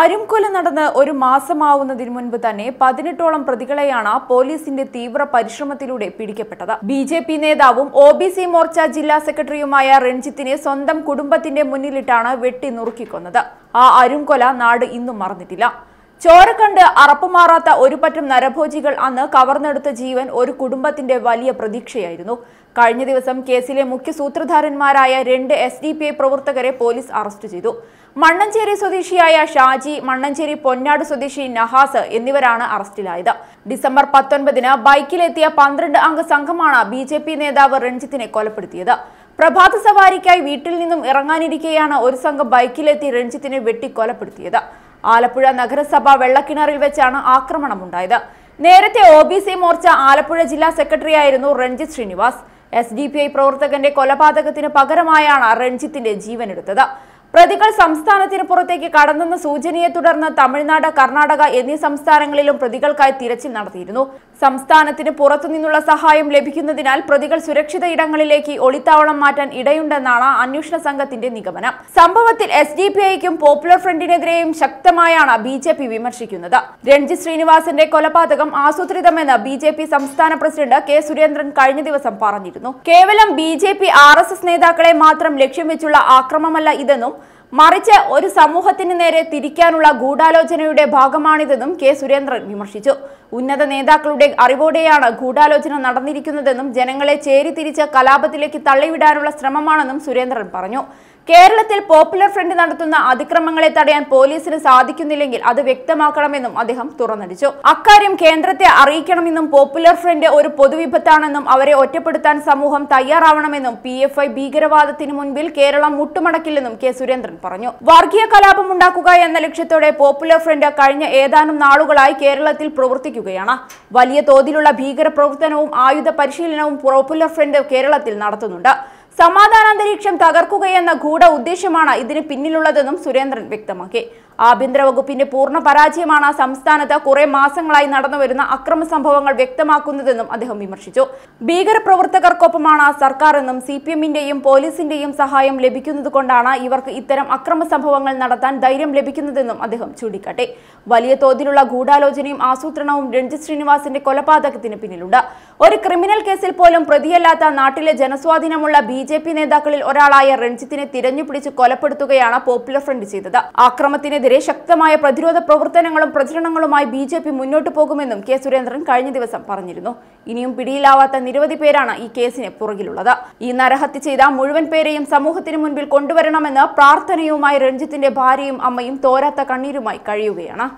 അരുംകൊല നടന്ന് ഒരു മാസമാവുന്നതിന് മുൻപ് തന്നെ പതിനെട്ടോളം പ്രതികളെയാണ് പോലീസിന്റെ തീവ്ര പരിശ്രമത്തിലൂടെ പിടിക്കപ്പെട്ടത്. ബി ജെ പി നേതാവും ഒ ബി സി മോർച്ച ജില്ലാ സെക്രട്ടറിയുമായ രഞ്ജിത്തിനെ സ്വന്തം കുടുംബത്തിന്റെ മുന്നിലിട്ടാണ് വെട്ടി നുറുക്കിക്കൊന്നത്. ആ അരുംകൊല നാട് ഇന്നും മറന്നിട്ടില്ല. ചോര കണ്ട് അറപ്പുമാറാത്ത ഒരു പറ്റം നരഭോജികൾ അന്ന് കവർന്നെടുത്ത ജീവൻ ഒരു കുടുംബത്തിന്റെ വലിയ പ്രതീക്ഷയായിരുന്നു. കഴിഞ്ഞ ദിവസം കേസിലെ മുഖ്യ സൂത്രധാരന്മാരായ രണ്ട് എസ് പ്രവർത്തകരെ പോലീസ് അറസ്റ്റ് ചെയ്തു. മണ്ണഞ്ചേരി സ്വദേശിയായ ഷാജി മണ്ണഞ്ചേരി പൊന്നാട് സ്വദേശി നഹാസ് എന്നിവരാണ് അറസ്റ്റിലായത്. ഡിസംബർ പത്തൊൻപതിന് ബൈക്കിലെത്തിയ പന്ത്രണ്ട് അംഗ സംഘമാണ് ബി ജെ പി നേതാവ് രഞ്ജിത്തിനെ കൊലപ്പെടുത്തിയത്. പ്രഭാത സവാരിക്കായി വീട്ടിൽ നിന്നും ഇറങ്ങാനിരിക്കെയാണ് ഒരു സംഘം ബൈക്കിലെത്തി രഞ്ജിത്തിനെ വെട്ടിക്കൊലപ്പെടുത്തിയത്. ആലപ്പുഴ നഗരസഭ വെള്ളക്കിണറിൽ വെച്ചാണ് ആക്രമണമുണ്ടായത്. നേരത്തെ O B C Morcha Alappuzha ജില്ലാ സെക്രട്ടറിയായിരുന്നു Ranjith Sreenivas. S D P I പ്രവർത്തകന്റെ കൊലപാതകത്തിന് പകരമായാണ് രഞ്ജിത്തിന്റെ ജീവനെടുത്തത്. പ്രതികൾ സംസ്ഥാനത്തിന് പുറത്തേക്ക് കടന്നെന്ന സൂചനയെ തുടർന്ന് തമിഴ്നാട് കർണാടക എന്നീ സംസ്ഥാനങ്ങളിലും പ്രതികൾക്കായി തിരച്ചിൽ നടത്തിയിരുന്നു. സംസ്ഥാനത്തിന് പുറത്തുനിന്നുള്ള സഹായം ലഭിക്കുന്നതിനാൽ പ്രതികൾ സുരക്ഷിത ഇടങ്ങളിലേക്ക് ഒളിത്താവളം മാറ്റാൻ ഇടയുണ്ടെന്നാണ് അന്വേഷണ സംഘത്തിന്റെ നിഗമനം. സംഭവത്തിൽ എസ് ഡി പി ഐക്കും പോപ്പുലർ ഫ്രണ്ടിനെതിരെയും ശക്തമായാണ് ബി ജെ പി വിമർശിക്കുന്നത്. രഞ്ജിത് ശ്രീനിവാസന്റെ കൊലപാതകം ആസൂത്രിതമെന്ന് ബി ജെ പി സംസ്ഥാന പ്രസിഡന്റ് കെ സുരേന്ദ്രൻ കഴിഞ്ഞ ദിവസം പറഞ്ഞിരുന്നു. കേവലം B J P R S S നേതാക്കളെ മാത്രം ലക്ഷ്യം വെച്ചുള്ള ആക്രമമല്ല ഇതെന്നും മറിച്ച് ഒരു സമൂഹത്തിന് നേരെ തിരിക്കാനുള്ള ഗൂഢാലോചനയുടെ ഭാഗമാണിതെന്നും കെ. സുരേന്ദ്രൻ വിമർശിച്ചു. ഉന്നത നേതാക്കളുടെ അറിവോടെയാണ് ഗൂഢാലോചന നടന്നിരിക്കുന്നതെന്നും ജനങ്ങളെ ചേരിതിരിച്ച് കലാപത്തിലേക്ക് തള്ളിവിടാനുള്ള ശ്രമമാണെന്നും സുരേന്ദ്രൻ പറഞ്ഞു. കേരളത്തിൽ പോപ്പുലർ ഫ്രണ്ട് നടത്തുന്ന അതിക്രമങ്ങളെ തടയാൻ പോലീസിന് സാധിക്കുന്നില്ലെങ്കിൽ അത് വ്യക്തമാക്കണമെന്നും അദ്ദേഹം തുറന്നടിച്ചു. അക്കാര്യം കേന്ദ്രത്തെ അറിയിക്കണമെന്നും പോപ്പുലർ ഫ്രണ്ട് ഒരു പൊതുവിപത്താണെന്നും അവരെ ഒറ്റപ്പെടുത്താൻ സമൂഹം തയ്യാറാവണമെന്നും പി എഫ് ഐ ഭീകരവാദത്തിന് മുൻപിൽ കേരളം മുട്ടുമടക്കില്ലെന്നും കെ സുരേന്ദ്രൻ പറഞ്ഞു. വർഗീയ കലാപം ഉണ്ടാക്കുക എന്ന ലക്ഷ്യത്തോടെ പോപ്പുലർ ഫ്രണ്ട് കഴിഞ്ഞ ഏതാനും നാളുകളായി കേരളത്തിൽ പ്രവർത്തിക്കുകയാണ്. വലിയ തോതിലുള്ള ഭീകര പ്രവർത്തനവും ആയുധ പരിശീലനവും പോപ്പുലർ ഫ്രണ്ട് കേരളത്തിൽ നടത്തുന്നുണ്ട്. സമാധാനാന്തരീക്ഷം തകർക്കുകയെന്ന ഗൂഢ ഉദ്ദേശമാണ് ഇതിന് പിന്നിലുള്ളതെന്നും സുരേന്ദ്രൻ വ്യക്തമാക്കി. ആഭ്യന്തര വകുപ്പിന്റെ പൂർണ പരാജയമാണ് സംസ്ഥാനത്ത് കുറെ മാസങ്ങളായി നടന്നുവരുന്ന അക്രമ സംഭവങ്ങൾ വ്യക്തമാക്കുന്നതെന്നും അദ്ദേഹം വിമർശിച്ചു. ഭീകരപ്രവർത്തകർക്കൊപ്പമാണ് സർക്കാർ എന്നും സി പി എമ്മിന്റെയും പോലീസിന്റെയും സഹായം ലഭിക്കുന്നതുകൊണ്ടാണ് ഇവർക്ക് ഇത്തരം അക്രമ സംഭവങ്ങൾ നടത്താൻ ധൈര്യം ലഭിക്കുന്നതെന്നും അദ്ദേഹം ചൂണ്ടിക്കാട്ടി. വലിയ തോതിലുള്ള ഗൂഢാലോചനയും ആസൂത്രണവും രഞ്ജിത് ശ്രീനിവാസിന്റെ കൊലപാതകത്തിന് പിന്നിലുണ്ട്. ഒരു ക്രിമിനൽ കേസിൽ പോലും പ്രതിയല്ലാത്ത നാട്ടിലെ ജനസ്വാധീനമുള്ള ബി ജെ പി നേതാക്കളിൽ ഒരാളായ രഞ്ജിത്തിനെ തിരഞ്ഞുപിടിച്ച് കൊലപ്പെടുത്തുകയാണ് പോപ്പുലർ ഫ്രണ്ട് ചെയ്തത്. ആക്രമത്തിനെതിരെ ശക്തമായ പ്രതിരോധ പ്രവർത്തനങ്ങളും പ്രചരണങ്ങളുമായി ബി ജെ പി മുന്നോട്ട് പോകുമെന്നും കെ സുരേന്ദ്രൻ കഴിഞ്ഞ ദിവസം പറഞ്ഞിരുന്നു. ഇനിയും പിടിയിലാവാത്ത നിരവധി പേരാണ് ഈ കേസിന് പുറകിലുള്ളത്. ഈ നരഹത്യ ചെയ്ത മുഴുവൻ പേരെയും സമൂഹത്തിന് മുൻപിൽ കൊണ്ടുവരണമെന്ന് പ്രാർത്ഥനയുമായി രഞ്ജിത്തിന്റെ ഭാര്യയും അമ്മയും തോരാത്ത കണ്ണീരുമായി കഴിയുകയാണ്.